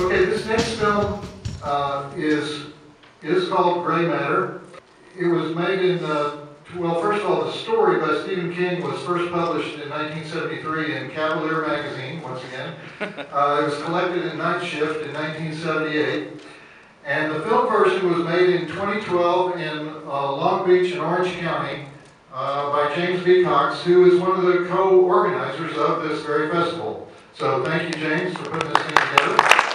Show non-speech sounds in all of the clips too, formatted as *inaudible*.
Okay, this next film uh, is is called Gray Matter. It was made in uh, well, first of all, the story by Stephen King was first published in 1973 in Cavalier magazine. Once again, *laughs* uh, it was collected in Night Shift in 1978. And the film version was made in 2012 in uh, Long Beach and Orange County uh, by James B. Cox, who is one of the co-organizers of this very festival. So thank you, James, for putting this thing together.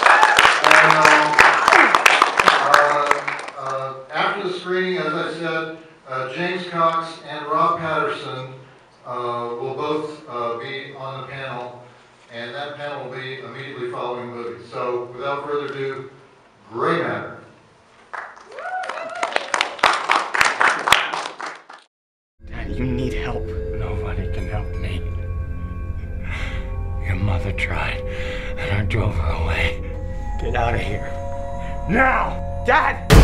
After the screening, as I said, uh, James Cox and Rob Patterson uh, will both uh, be on the panel, and that panel will be immediately following the movie. So without further ado, Gray Matter. Dad, you need help. Nobody can help me. Your mother tried, and I drove her away. Get out of here. Now! Dad!